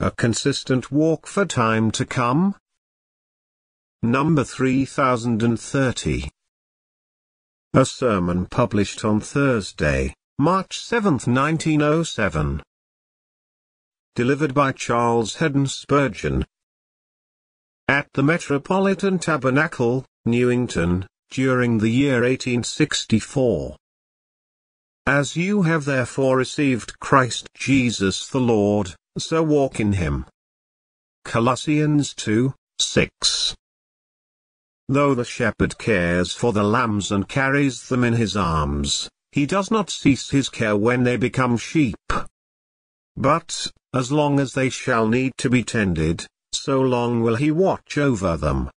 a consistent walk for time to come? Number 3030. A sermon published on Thursday, March 7, 1907. Delivered by Charles Haddon Spurgeon. At the Metropolitan Tabernacle, Newington, during the year 1864. As you have therefore received Christ Jesus the Lord, so walk in him. Colossians 2, 6. Though the shepherd cares for the lambs and carries them in his arms, he does not cease his care when they become sheep. But, as long as they shall need to be tended, so long will he watch over them.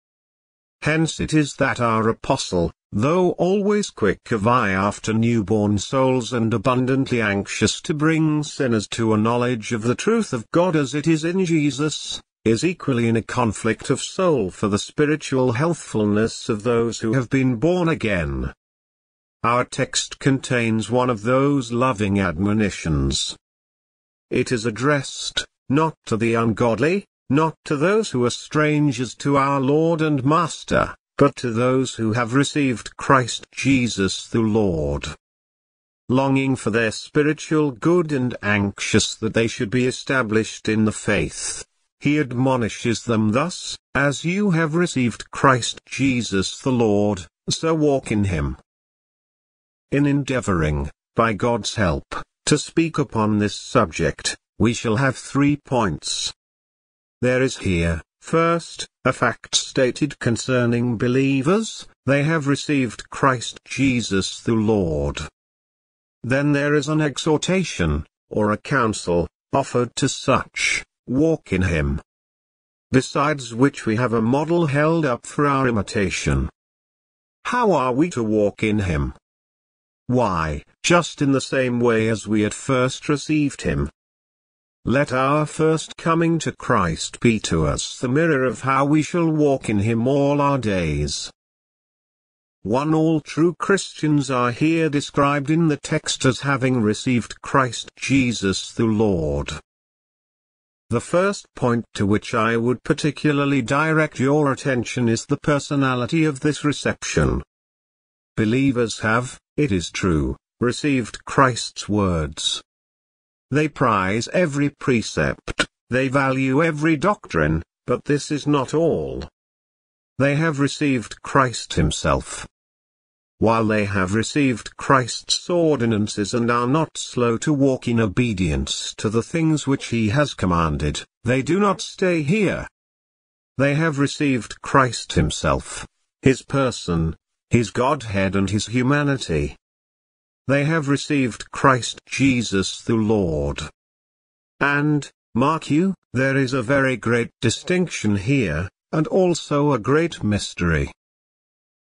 Hence it is that our apostle, though always quick of eye after newborn souls and abundantly anxious to bring sinners to a knowledge of the truth of God as it is in Jesus, is equally in a conflict of soul for the spiritual healthfulness of those who have been born again. Our text contains one of those loving admonitions. It is addressed, not to the ungodly, not to those who are strangers to our Lord and Master, but to those who have received Christ Jesus the Lord. Longing for their spiritual good and anxious that they should be established in the faith, he admonishes them thus, As you have received Christ Jesus the Lord, so walk in him. In endeavoring, by God's help, to speak upon this subject, we shall have three points. There is here, First, a fact stated concerning believers, they have received Christ Jesus the Lord. Then there is an exhortation, or a counsel, offered to such, walk in him. Besides which we have a model held up for our imitation. How are we to walk in him? Why, just in the same way as we at first received him, let our first coming to Christ be to us the mirror of how we shall walk in Him all our days. 1. All true Christians are here described in the text as having received Christ Jesus the Lord. The first point to which I would particularly direct your attention is the personality of this reception. Believers have, it is true, received Christ's words. They prize every precept, they value every doctrine, but this is not all. They have received Christ himself. While they have received Christ's ordinances and are not slow to walk in obedience to the things which he has commanded, they do not stay here. They have received Christ himself, his person, his Godhead and his humanity. They have received Christ Jesus the Lord. And, mark you, there is a very great distinction here, and also a great mystery.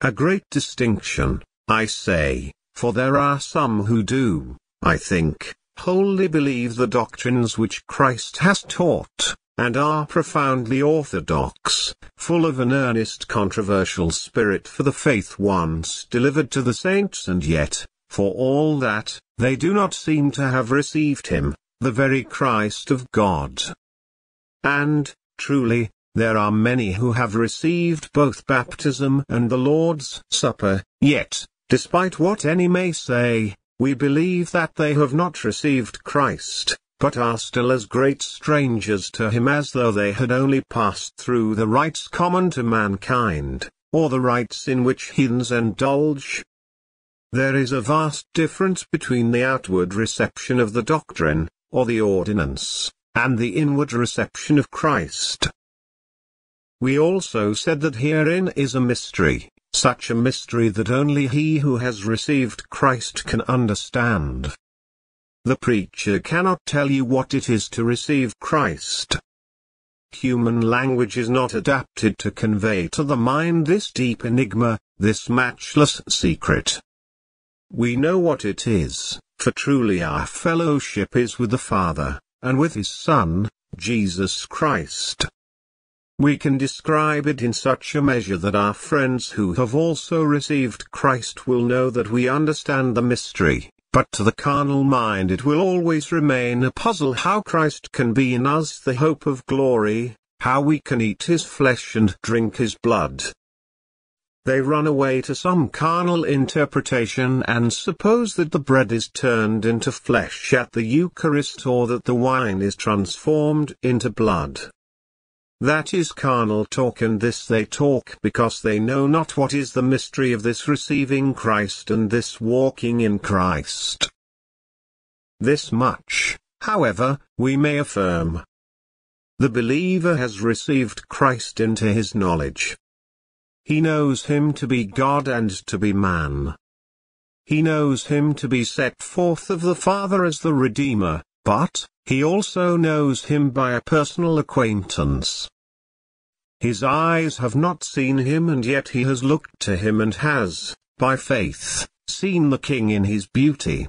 A great distinction, I say, for there are some who do, I think, wholly believe the doctrines which Christ has taught, and are profoundly orthodox, full of an earnest controversial spirit for the faith once delivered to the saints and yet, for all that, they do not seem to have received him, the very Christ of God. And, truly, there are many who have received both baptism and the Lord's Supper, yet, despite what any may say, we believe that they have not received Christ, but are still as great strangers to him as though they had only passed through the rites common to mankind, or the rites in which heathens indulge, there is a vast difference between the outward reception of the doctrine, or the ordinance, and the inward reception of Christ. We also said that herein is a mystery, such a mystery that only he who has received Christ can understand. The preacher cannot tell you what it is to receive Christ. Human language is not adapted to convey to the mind this deep enigma, this matchless secret. We know what it is, for truly our fellowship is with the Father, and with His Son, Jesus Christ. We can describe it in such a measure that our friends who have also received Christ will know that we understand the mystery, but to the carnal mind it will always remain a puzzle how Christ can be in us the hope of glory, how we can eat his flesh and drink his blood. They run away to some carnal interpretation and suppose that the bread is turned into flesh at the Eucharist or that the wine is transformed into blood. That is carnal talk and this they talk because they know not what is the mystery of this receiving Christ and this walking in Christ. This much, however, we may affirm. The believer has received Christ into his knowledge. He knows him to be God and to be man. He knows him to be set forth of the Father as the Redeemer, but, he also knows him by a personal acquaintance. His eyes have not seen him and yet he has looked to him and has, by faith, seen the King in his beauty.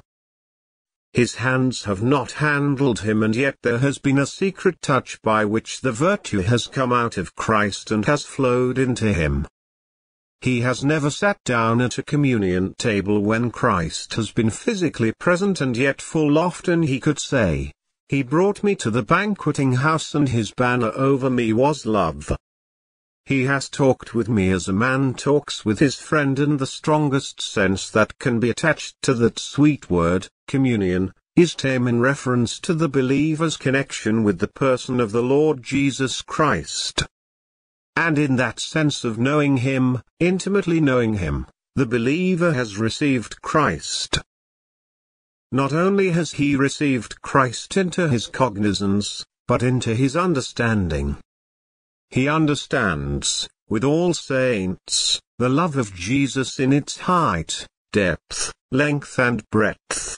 His hands have not handled him and yet there has been a secret touch by which the virtue has come out of Christ and has flowed into him. He has never sat down at a communion table when Christ has been physically present and yet full often he could say, He brought me to the banqueting house and his banner over me was love. He has talked with me as a man talks with his friend and the strongest sense that can be attached to that sweet word, communion, is tame in reference to the believer's connection with the person of the Lord Jesus Christ. And in that sense of knowing Him, intimately knowing Him, the believer has received Christ. Not only has he received Christ into his cognizance, but into his understanding. He understands, with all saints, the love of Jesus in its height, depth, length and breadth.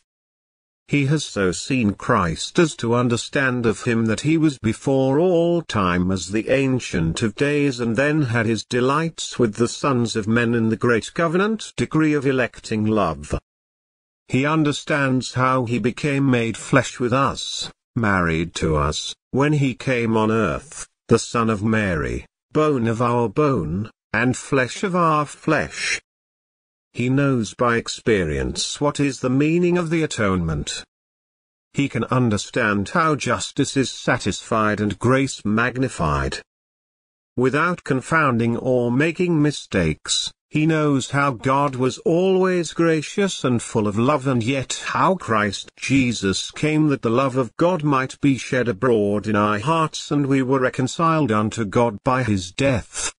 He has so seen Christ as to understand of him that he was before all time as the Ancient of Days and then had his delights with the sons of men in the great covenant degree of electing love. He understands how he became made flesh with us, married to us, when he came on earth the Son of Mary, bone of our bone, and flesh of our flesh. He knows by experience what is the meaning of the atonement. He can understand how justice is satisfied and grace magnified. Without confounding or making mistakes, he knows how God was always gracious and full of love and yet how Christ Jesus came that the love of God might be shed abroad in our hearts and we were reconciled unto God by his death.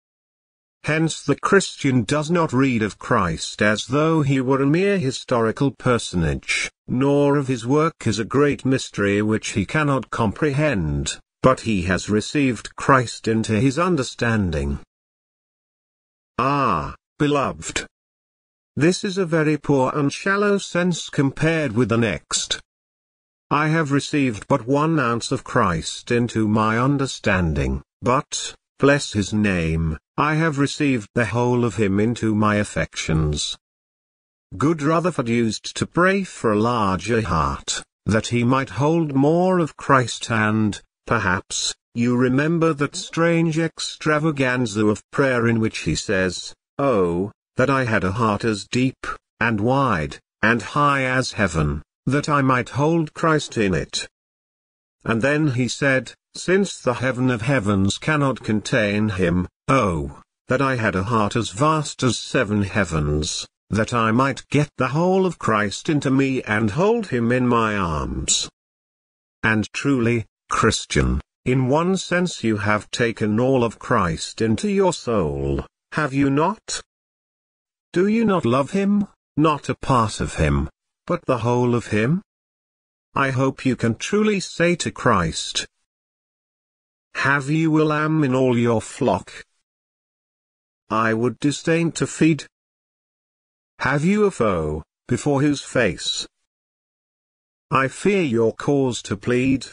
Hence the Christian does not read of Christ as though he were a mere historical personage, nor of his work as a great mystery which he cannot comprehend, but he has received Christ into his understanding. Ah, beloved. This is a very poor and shallow sense compared with the next. I have received but one ounce of Christ into my understanding, but, bless his name, I have received the whole of him into my affections. Good Rutherford used to pray for a larger heart, that he might hold more of Christ and, perhaps, you remember that strange extravaganza of prayer in which he says, Oh, that I had a heart as deep, and wide, and high as heaven, that I might hold Christ in it. And then he said, Since the heaven of heavens cannot contain him, oh, that I had a heart as vast as seven heavens, that I might get the whole of Christ into me and hold him in my arms. And truly, Christian, in one sense you have taken all of Christ into your soul. Have you not? Do you not love him, not a part of him, but the whole of him? I hope you can truly say to Christ, Have you a lamb in all your flock? I would disdain to feed. Have you a foe, before whose face? I fear your cause to plead.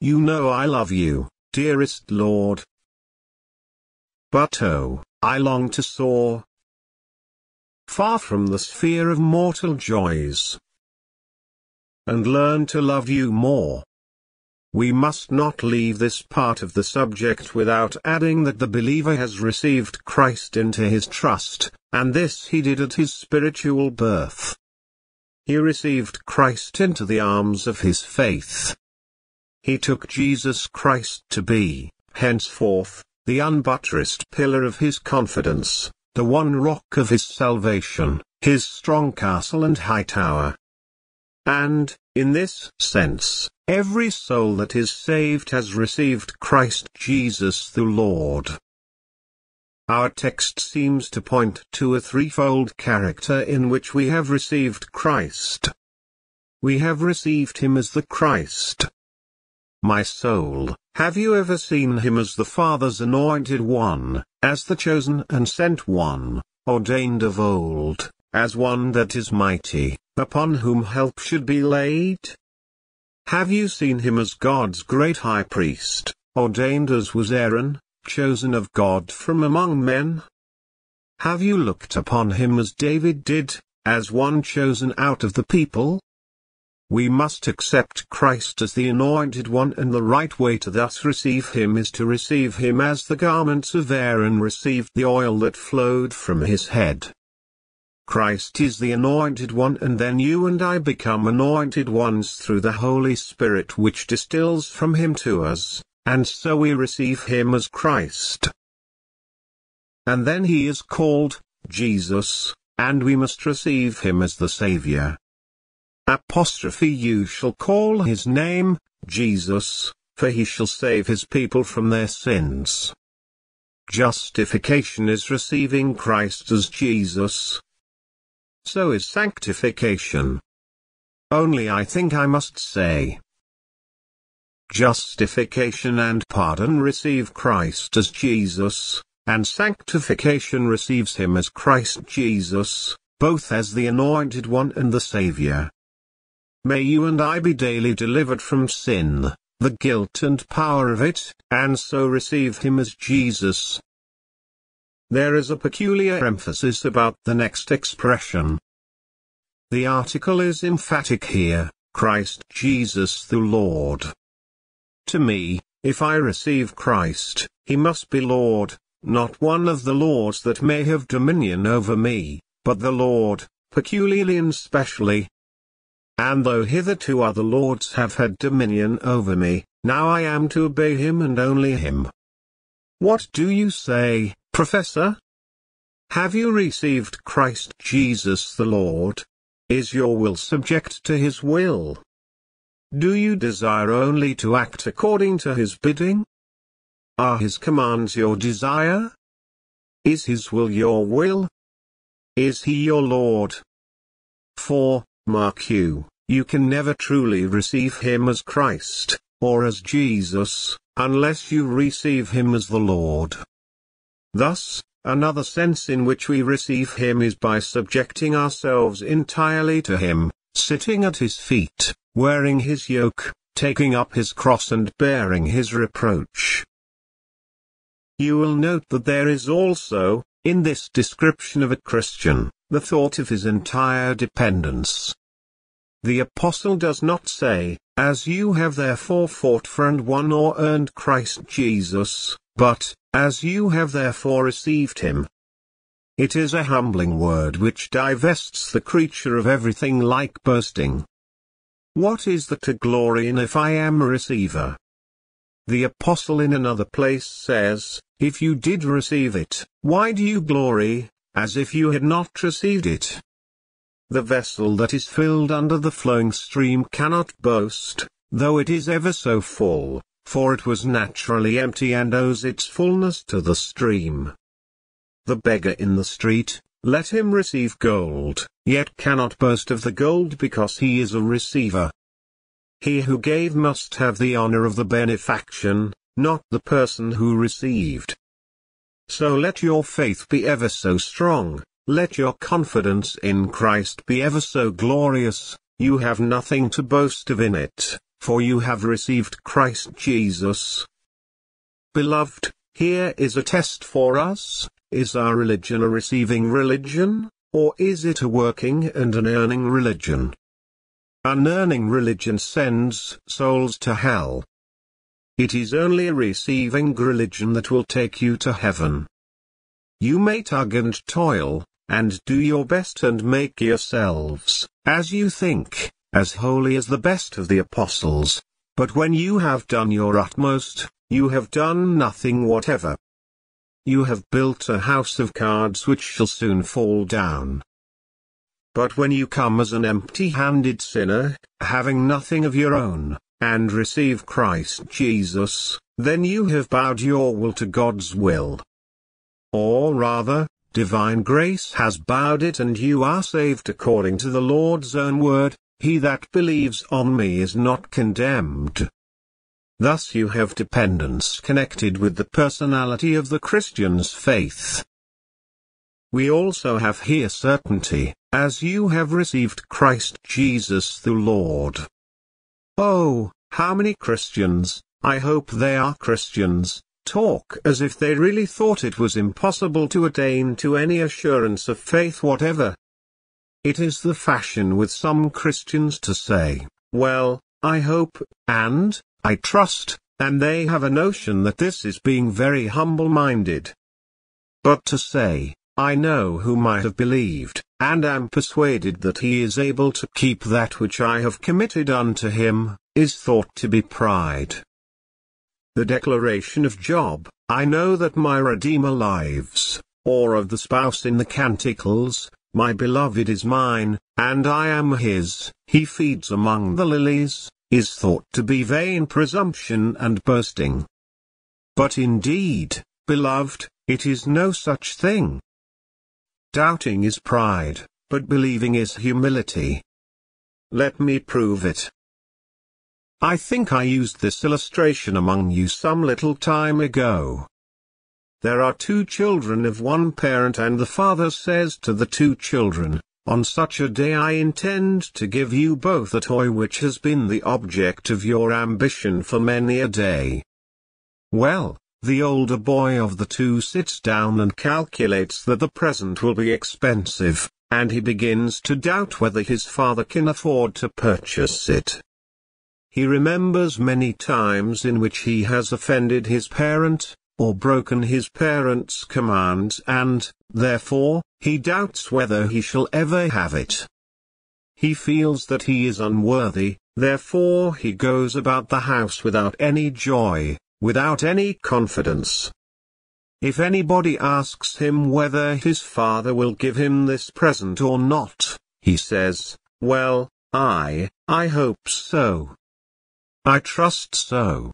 You know I love you, dearest Lord, but oh, I long to soar far from the sphere of mortal joys and learn to love you more. We must not leave this part of the subject without adding that the believer has received Christ into his trust, and this he did at his spiritual birth. he received Christ into the arms of his faith. He took Jesus Christ to be, henceforth, the unbuttressed pillar of his confidence, the one rock of his salvation, his strong castle and high tower. And, in this sense, every soul that is saved has received Christ Jesus the Lord. Our text seems to point to a threefold character in which we have received Christ. We have received him as the Christ. My soul, have you ever seen him as the Father's anointed one, as the chosen and sent one, ordained of old, as one that is mighty, upon whom help should be laid? Have you seen him as God's great high priest, ordained as was Aaron, chosen of God from among men? Have you looked upon him as David did, as one chosen out of the people? We must accept Christ as the Anointed One and the right way to thus receive Him is to receive Him as the garments of Aaron received the oil that flowed from his head. Christ is the Anointed One and then you and I become anointed ones through the Holy Spirit which distills from Him to us and so we receive him as Christ. And then he is called, Jesus, and we must receive him as the Saviour. Apostrophe you shall call his name, Jesus, for he shall save his people from their sins. Justification is receiving Christ as Jesus. So is sanctification. Only I think I must say, Justification and pardon receive Christ as Jesus, and sanctification receives him as Christ Jesus, both as the Anointed One and the Saviour. May you and I be daily delivered from sin, the guilt and power of it, and so receive him as Jesus. There is a peculiar emphasis about the next expression. The article is emphatic here, Christ Jesus the Lord. To me, if I receive Christ, he must be Lord, not one of the lords that may have dominion over me, but the Lord, peculiarly and specially. And though hitherto other lords have had dominion over me, now I am to obey him and only him. What do you say, Professor? Have you received Christ Jesus the Lord? Is your will subject to his will? Do you desire only to act according to his bidding? Are his commands your desire? Is his will your will? Is he your Lord? For, mark you, you can never truly receive him as Christ, or as Jesus, unless you receive him as the Lord. Thus, another sense in which we receive him is by subjecting ourselves entirely to him, sitting at his feet, wearing his yoke, taking up his cross and bearing his reproach. You will note that there is also, in this description of a Christian, the thought of his entire dependence. The apostle does not say, as you have therefore fought for and won or earned Christ Jesus, but, as you have therefore received him. It is a humbling word which divests the creature of everything like boasting. What is the to glory in if I am a receiver? The apostle in another place says, If you did receive it, why do you glory, as if you had not received it? The vessel that is filled under the flowing stream cannot boast, though it is ever so full, for it was naturally empty and owes its fullness to the stream. The beggar in the street, let him receive gold, yet cannot boast of the gold because he is a receiver. He who gave must have the honor of the benefaction, not the person who received. So let your faith be ever so strong, let your confidence in Christ be ever so glorious, you have nothing to boast of in it, for you have received Christ Jesus. Beloved, here is a test for us, is our religion a receiving religion, or is it a working and an earning religion? An earning religion sends souls to hell. It is only a receiving religion that will take you to heaven. You may tug and toil, and do your best and make yourselves as you think, as holy as the best of the apostles. But when you have done your utmost, you have done nothing whatever. You have built a house of cards which shall soon fall down. But when you come as an empty-handed sinner, having nothing of your own, and receive Christ Jesus, then you have bowed your will to God's will. Or rather, divine grace has bowed it and you are saved according to the Lord's own word, He that believes on me is not condemned. Thus you have dependence connected with the personality of the Christian's faith. We also have here certainty, as you have received Christ Jesus the Lord. Oh, how many Christians, I hope they are Christians, talk as if they really thought it was impossible to attain to any assurance of faith whatever. It is the fashion with some Christians to say, well, I hope, and, I trust, and they have a notion that this is being very humble-minded. But to say, I know whom I have believed, and am persuaded that he is able to keep that which I have committed unto him, is thought to be pride. The declaration of Job, I know that my Redeemer lives, or of the spouse in the Canticles, my beloved is mine, and I am his, he feeds among the lilies, is thought to be vain presumption and boasting. But indeed, beloved, it is no such thing. Doubting is pride, but believing is humility. Let me prove it. I think I used this illustration among you some little time ago. There are two children of one parent and the father says to the two children, on such a day I intend to give you both a toy which has been the object of your ambition for many a day. Well, the older boy of the two sits down and calculates that the present will be expensive, and he begins to doubt whether his father can afford to purchase it. He remembers many times in which he has offended his parent, or broken his parent's commands and, therefore, he doubts whether he shall ever have it. He feels that he is unworthy, therefore he goes about the house without any joy, without any confidence. If anybody asks him whether his father will give him this present or not, he says, well, I, I hope so. I trust so.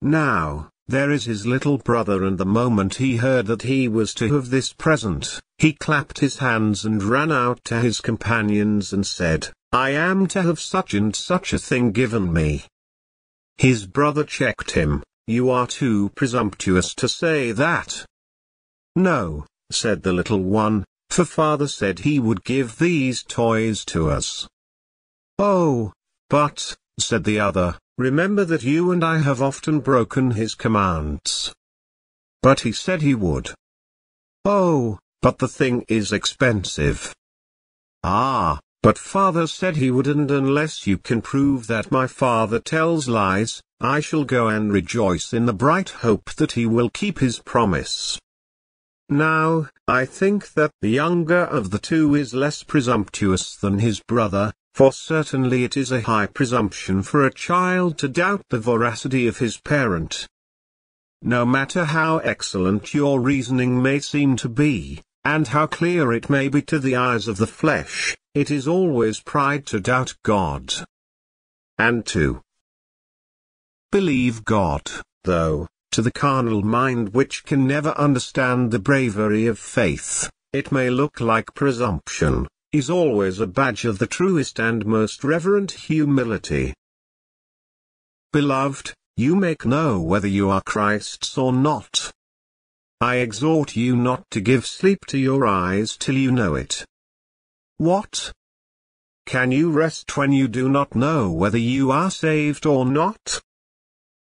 Now, there is his little brother and the moment he heard that he was to have this present, he clapped his hands and ran out to his companions and said, I am to have such and such a thing given me. His brother checked him, You are too presumptuous to say that. No, said the little one, for father said he would give these toys to us. Oh, but, said the other, remember that you and I have often broken his commands. But he said he would. Oh, but the thing is expensive. Ah, but father said he would and unless you can prove that my father tells lies, I shall go and rejoice in the bright hope that he will keep his promise. Now, I think that the younger of the two is less presumptuous than his brother, for certainly it is a high presumption for a child to doubt the veracity of his parent. No matter how excellent your reasoning may seem to be, and how clear it may be to the eyes of the flesh, it is always pride to doubt God. And to believe God, though, to the carnal mind which can never understand the bravery of faith, it may look like presumption, is always a badge of the truest and most reverent humility. Beloved, you make know whether you are Christ's or not. I exhort you not to give sleep to your eyes till you know it. What? Can you rest when you do not know whether you are saved or not?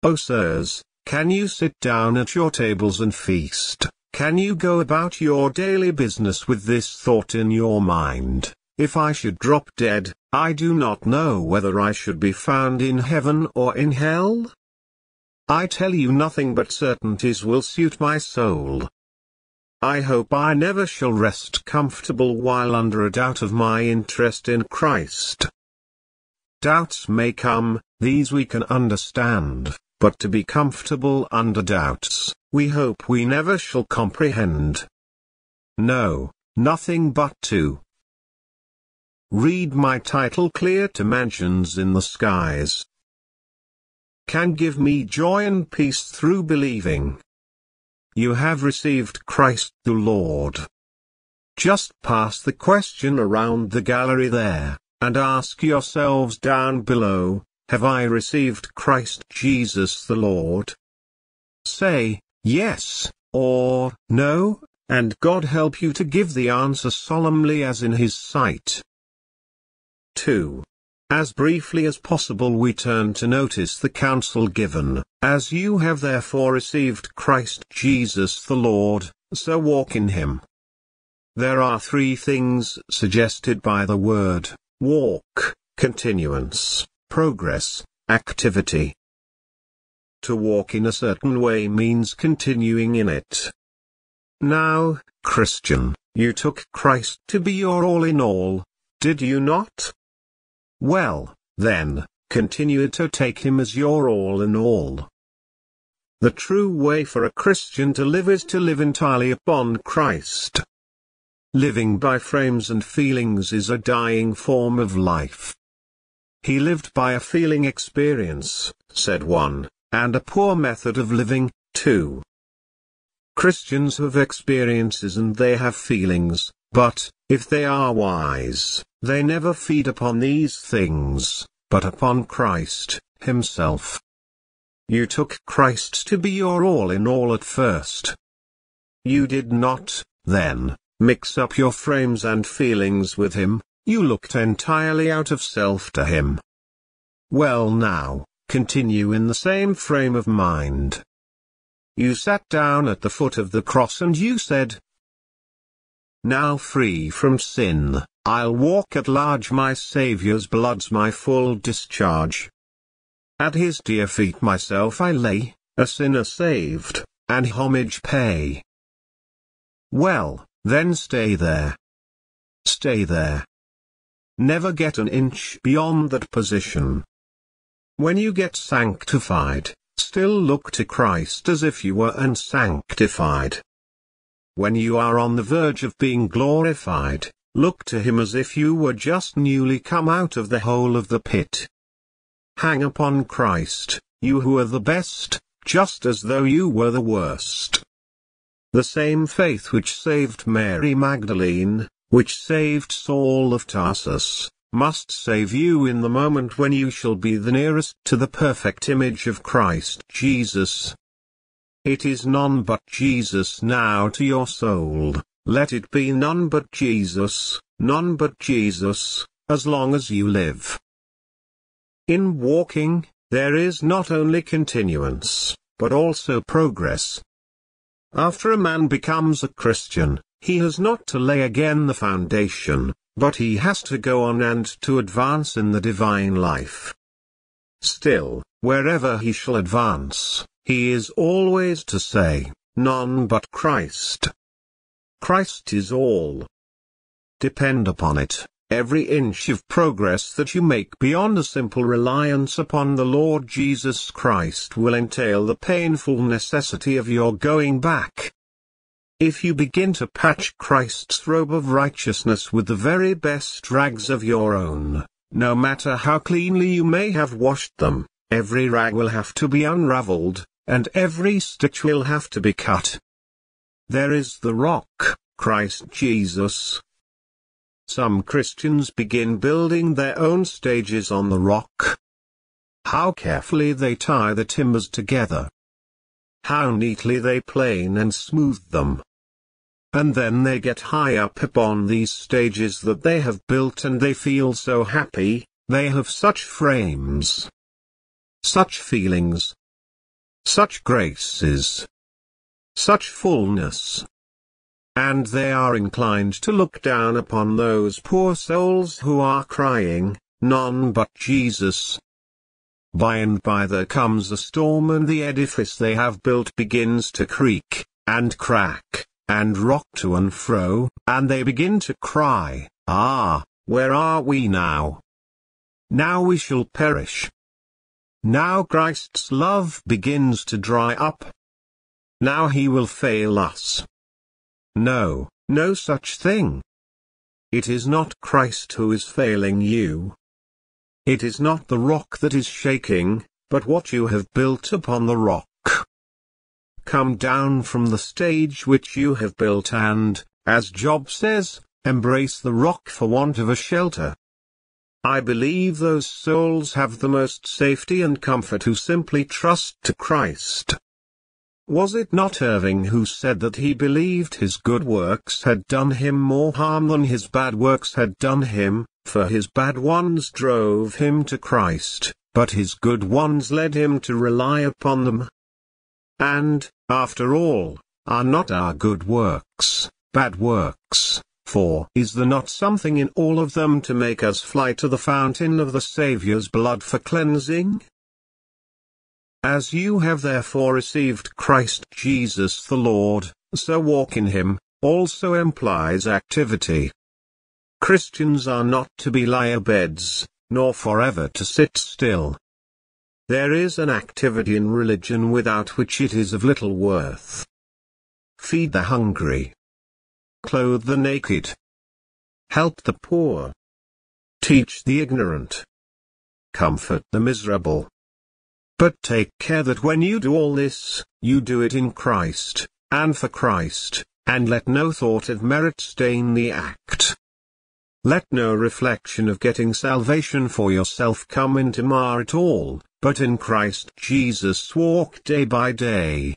O sirs, can you sit down at your tables and feast? Can you go about your daily business with this thought in your mind? If I should drop dead, I do not know whether I should be found in heaven or in hell? I tell you nothing but certainties will suit my soul. I hope I never shall rest comfortable while under a doubt of my interest in Christ. Doubts may come, these we can understand, but to be comfortable under doubts, we hope we never shall comprehend. No, nothing but to read my title clear to mansions in the skies can give me joy and peace through believing. You have received Christ the Lord. Just pass the question around the gallery there, and ask yourselves down below, have I received Christ Jesus the Lord? Say, yes, or no, and God help you to give the answer solemnly as in His sight. 2. As briefly as possible we turn to notice the counsel given, as you have therefore received Christ Jesus the Lord, so walk in him. There are three things suggested by the word, walk, continuance, progress, activity. To walk in a certain way means continuing in it. Now, Christian, you took Christ to be your all in all, did you not? Well, then, continue to take him as your all in all. The true way for a Christian to live is to live entirely upon Christ. Living by frames and feelings is a dying form of life. He lived by a feeling experience, said one, and a poor method of living, too. Christians have experiences and they have feelings, but, if they are wise, they never feed upon these things, but upon Christ, Himself. You took Christ to be your all in all at first. You did not, then, mix up your frames and feelings with Him, you looked entirely out of self to Him. Well now, continue in the same frame of mind. You sat down at the foot of the cross and you said, Now free from sin, I'll walk at large my Saviour's blood's my full discharge. At his dear feet myself I lay, a sinner saved, and homage pay. Well, then stay there. Stay there. Never get an inch beyond that position. When you get sanctified, still look to Christ as if you were unsanctified. When you are on the verge of being glorified, Look to him as if you were just newly come out of the hole of the pit. Hang upon Christ, you who are the best, just as though you were the worst. The same faith which saved Mary Magdalene, which saved Saul of Tarsus, must save you in the moment when you shall be the nearest to the perfect image of Christ Jesus. It is none but Jesus now to your soul. Let it be none but Jesus, none but Jesus, as long as you live. In walking, there is not only continuance, but also progress. After a man becomes a Christian, he has not to lay again the foundation, but he has to go on and to advance in the divine life. Still, wherever he shall advance, he is always to say, None but Christ. Christ is all. Depend upon it, every inch of progress that you make beyond a simple reliance upon the Lord Jesus Christ will entail the painful necessity of your going back. If you begin to patch Christ's robe of righteousness with the very best rags of your own, no matter how cleanly you may have washed them, every rag will have to be unraveled, and every stitch will have to be cut. There is the rock, Christ Jesus. Some Christians begin building their own stages on the rock. How carefully they tie the timbers together. How neatly they plane and smooth them. And then they get high up upon these stages that they have built and they feel so happy, they have such frames. Such feelings. Such graces such fullness. And they are inclined to look down upon those poor souls who are crying, none but Jesus. By and by there comes a storm and the edifice they have built begins to creak, and crack, and rock to and fro, and they begin to cry, Ah, where are we now? Now we shall perish. Now Christ's love begins to dry up. Now he will fail us. No, no such thing. It is not Christ who is failing you. It is not the rock that is shaking, but what you have built upon the rock. Come down from the stage which you have built and, as Job says, embrace the rock for want of a shelter. I believe those souls have the most safety and comfort who simply trust to Christ. Was it not Irving who said that he believed his good works had done him more harm than his bad works had done him, for his bad ones drove him to Christ, but his good ones led him to rely upon them? And, after all, are not our good works, bad works? For is there not something in all of them to make us fly to the fountain of the Saviour's blood for cleansing? As you have therefore received Christ Jesus the Lord, so walk in him, also implies activity. Christians are not to be lie-abeds, nor forever to sit still. There is an activity in religion without which it is of little worth. Feed the hungry, clothe the naked, help the poor, teach the ignorant, comfort the miserable. But take care that when you do all this, you do it in Christ, and for Christ, and let no thought of merit stain the act. Let no reflection of getting salvation for yourself come into mar it all, but in Christ Jesus walk day by day.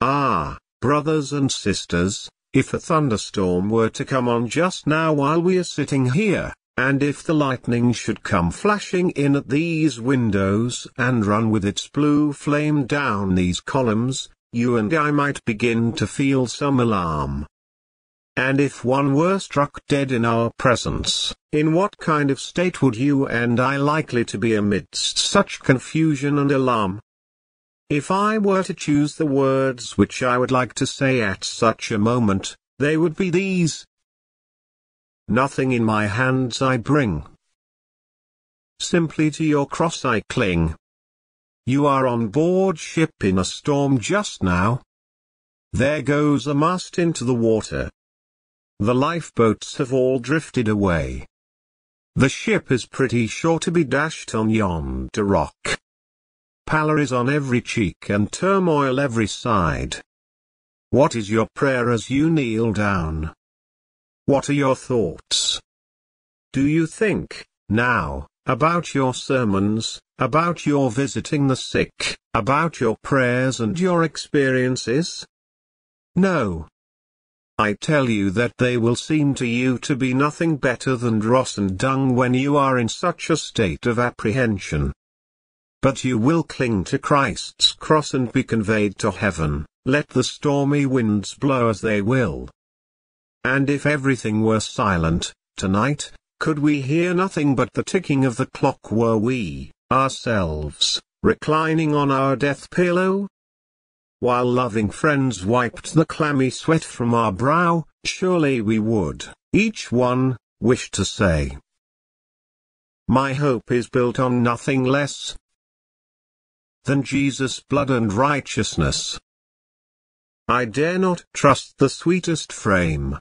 Ah, brothers and sisters, if a thunderstorm were to come on just now while we are sitting here, and if the lightning should come flashing in at these windows and run with its blue flame down these columns, you and I might begin to feel some alarm. And if one were struck dead in our presence, in what kind of state would you and I likely to be amidst such confusion and alarm? If I were to choose the words which I would like to say at such a moment, they would be these. Nothing in my hands I bring. Simply to your cross I cling. You are on board ship in a storm just now. There goes a mast into the water. The lifeboats have all drifted away. The ship is pretty sure to be dashed on yonder rock. Pallor is on every cheek and turmoil every side. What is your prayer as you kneel down? What are your thoughts? Do you think, now, about your sermons, about your visiting the sick, about your prayers and your experiences? No. I tell you that they will seem to you to be nothing better than dross and dung when you are in such a state of apprehension. But you will cling to Christ's cross and be conveyed to heaven, let the stormy winds blow as they will. And if everything were silent, tonight, could we hear nothing but the ticking of the clock were we, ourselves, reclining on our death pillow? While loving friends wiped the clammy sweat from our brow, surely we would, each one, wish to say. My hope is built on nothing less, than Jesus' blood and righteousness. I dare not trust the sweetest frame,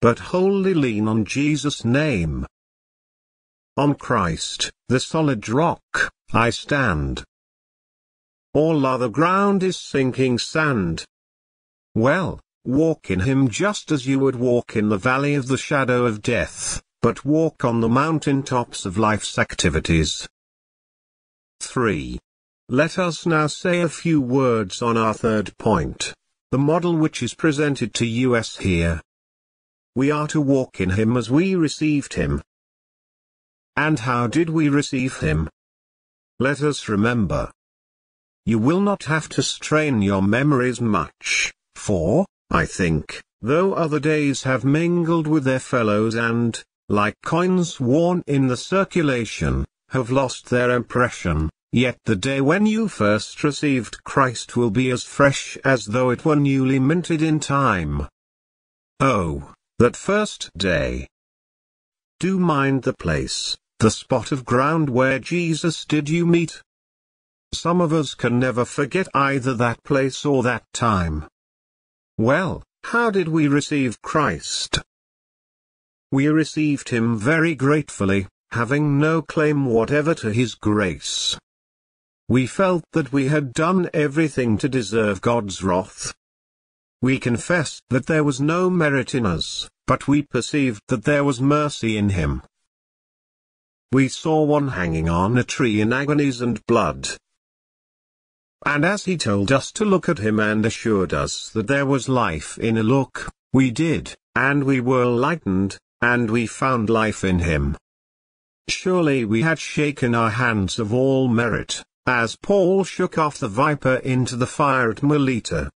but wholly lean on Jesus' name. On Christ, the solid rock, I stand. All other ground is sinking sand. Well, walk in him just as you would walk in the valley of the shadow of death, but walk on the mountain tops of life's activities. 3. Let us now say a few words on our third point, the model which is presented to us here. We are to walk in him as we received him. And how did we receive him? Let us remember. You will not have to strain your memories much, for, I think, though other days have mingled with their fellows and, like coins worn in the circulation, have lost their impression, yet the day when you first received Christ will be as fresh as though it were newly minted in time. Oh, that first day! Do mind the place, the spot of ground where Jesus did you meet. Some of us can never forget either that place or that time. Well, how did we receive Christ? We received him very gratefully, having no claim whatever to his grace. We felt that we had done everything to deserve God's wrath. We confessed that there was no merit in us, but we perceived that there was mercy in him. We saw one hanging on a tree in agonies and blood. And as he told us to look at him and assured us that there was life in a look, we did, and we were lightened, and we found life in him. Surely we had shaken our hands of all merit, as Paul shook off the viper into the fire at Melita.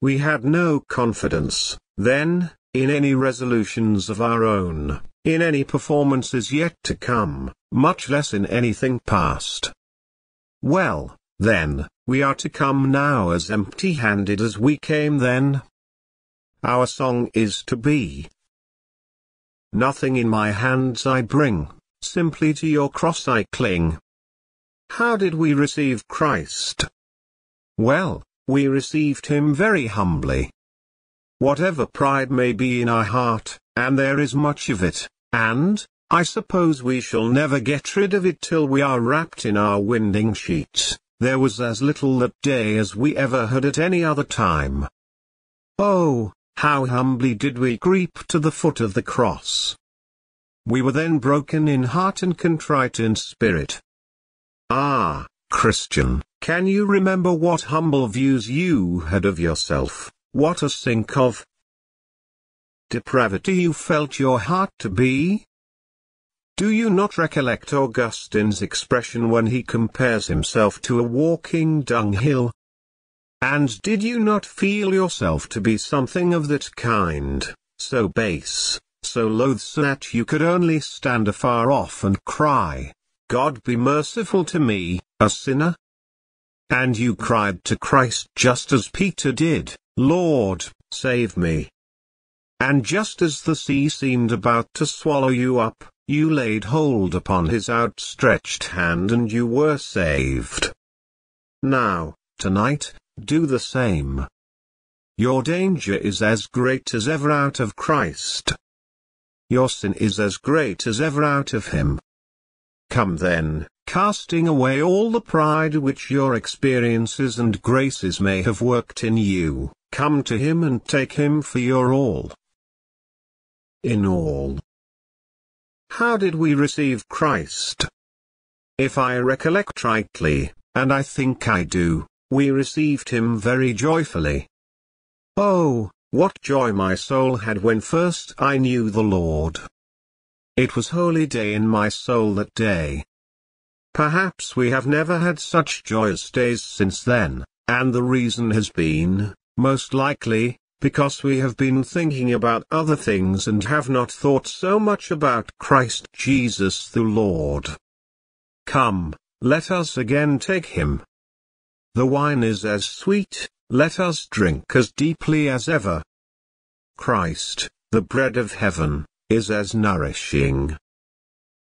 We had no confidence, then, in any resolutions of our own, in any performances yet to come, much less in anything past. Well, then, we are to come now as empty-handed as we came then. Our song is to be, Nothing in my hands I bring, simply to your cross I cling. How did we receive Christ? Well, we received him very humbly. Whatever pride may be in our heart, and there is much of it, and, I suppose we shall never get rid of it till we are wrapped in our winding sheets, there was as little that day as we ever had at any other time. Oh, how humbly did we creep to the foot of the cross. We were then broken in heart and contrite in spirit. Ah, Christian, can you remember what humble views you had of yourself, what a sink of depravity you felt your heart to be? Do you not recollect Augustine's expression when he compares himself to a walking dunghill? And did you not feel yourself to be something of that kind, so base, so loathsome that you could only stand afar off and cry, God be merciful to me, a sinner? And you cried to Christ just as Peter did, Lord, save me. And just as the sea seemed about to swallow you up, you laid hold upon his outstretched hand and you were saved. Now, tonight, do the same. Your danger is as great as ever out of Christ. Your sin is as great as ever out of Him. Come then, casting away all the pride which your experiences and graces may have worked in you, come to Him and take Him for your all. In all. How did we receive Christ? If I recollect rightly, and I think I do, we received him very joyfully. Oh, what joy my soul had when first I knew the Lord. It was holy day in my soul that day. Perhaps we have never had such joyous days since then, and the reason has been, most likely, because we have been thinking about other things and have not thought so much about Christ Jesus the Lord. Come, let us again take him. The wine is as sweet, let us drink as deeply as ever. Christ, the bread of heaven, is as nourishing.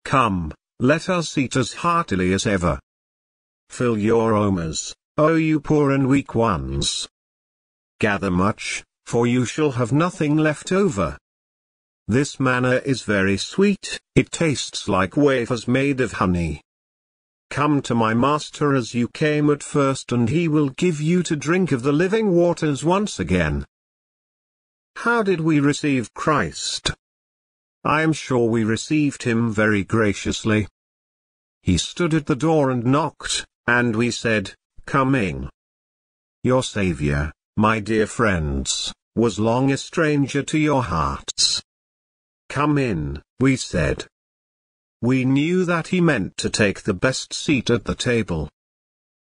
Come, let us eat as heartily as ever. Fill your omers, O you poor and weak ones. Gather much, for you shall have nothing left over. This manna is very sweet, it tastes like wafers made of honey. Come to my master as you came at first and he will give you to drink of the living waters once again. How did we receive Christ? I am sure we received him very graciously. He stood at the door and knocked, and we said, Coming. Your Saviour, my dear friends, was long a stranger to your hearts. Come in, we said. We knew that he meant to take the best seat at the table.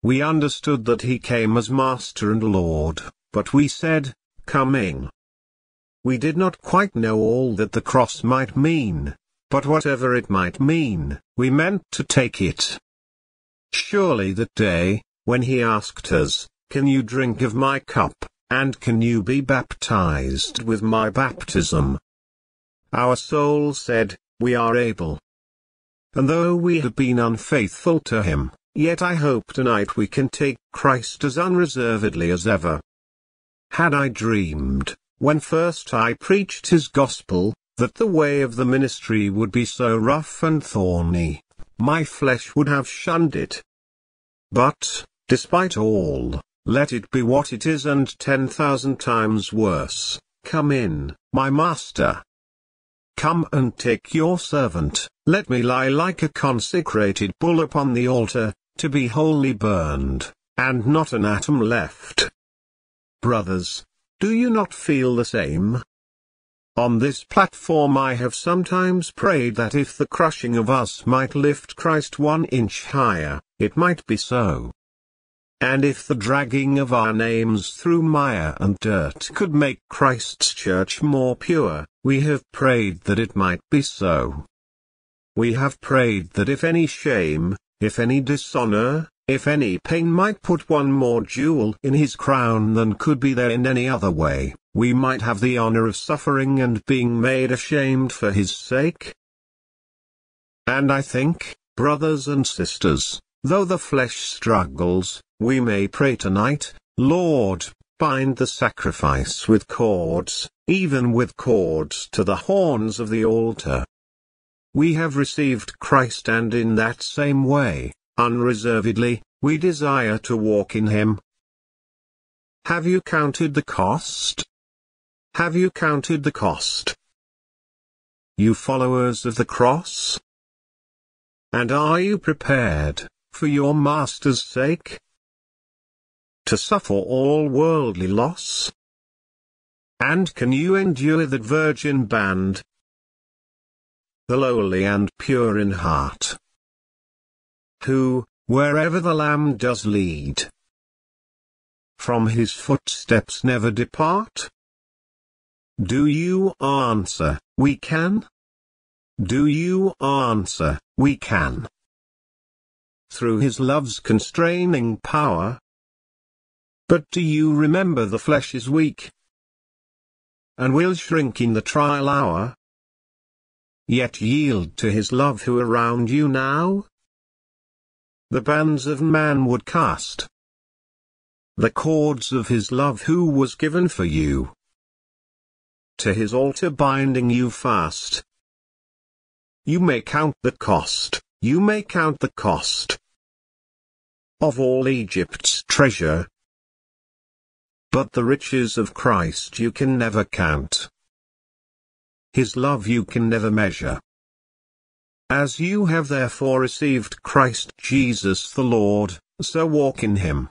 We understood that he came as Master and Lord, but we said, coming. We did not quite know all that the cross might mean, but whatever it might mean, we meant to take it. Surely that day, when he asked us, Can you drink of my cup, and can you be baptized with my baptism? Our soul said, We are able. And though we have been unfaithful to him, yet I hope tonight we can take Christ as unreservedly as ever. Had I dreamed, when first I preached his gospel, that the way of the ministry would be so rough and thorny, my flesh would have shunned it. But, despite all, let it be what it is and ten thousand times worse, come in, my master. Come and take your servant, let me lie like a consecrated bull upon the altar, to be wholly burned, and not an atom left. Brothers, do you not feel the same? On this platform I have sometimes prayed that if the crushing of us might lift Christ one inch higher, it might be so. And if the dragging of our names through mire and dirt could make Christ's church more pure, we have prayed that it might be so. We have prayed that if any shame, if any dishonor, if any pain might put one more jewel in his crown than could be there in any other way, we might have the honor of suffering and being made ashamed for his sake. And I think, brothers and sisters, though the flesh struggles, we may pray tonight, Lord, bind the sacrifice with cords, even with cords to the horns of the altar. We have received Christ and in that same way, unreservedly, we desire to walk in Him. Have you counted the cost? Have you counted the cost? You followers of the cross? And are you prepared, for your Master's sake, to suffer all worldly loss? And can you endure that virgin band, the lowly and pure in heart? who, wherever the Lamb does lead, from his footsteps never depart? Do you answer, we can? Do you answer, we can? Through his love's constraining power? But do you remember the flesh is weak? And will shrink in the trial hour? Yet yield to his love who around you now? the bands of man would cast. The cords of his love who was given for you. To his altar binding you fast. You may count the cost, you may count the cost of all Egypt's treasure. But the riches of Christ you can never count. His love you can never measure. As you have therefore received Christ Jesus the Lord, so walk in him.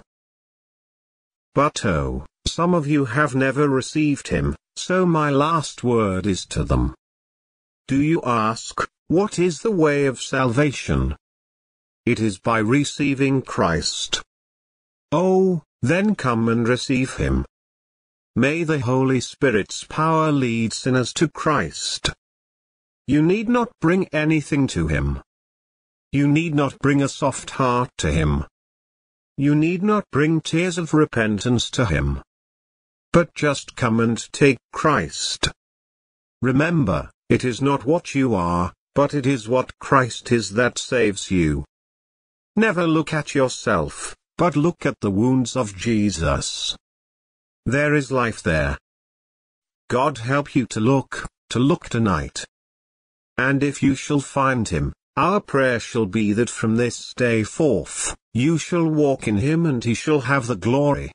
But oh, some of you have never received him, so my last word is to them. Do you ask, what is the way of salvation? It is by receiving Christ. Oh, then come and receive him. May the Holy Spirit's power lead sinners to Christ. You need not bring anything to him. You need not bring a soft heart to him. You need not bring tears of repentance to him. But just come and take Christ. Remember, it is not what you are, but it is what Christ is that saves you. Never look at yourself, but look at the wounds of Jesus. There is life there. God help you to look, to look tonight. And if you shall find him, our prayer shall be that from this day forth, you shall walk in him and he shall have the glory.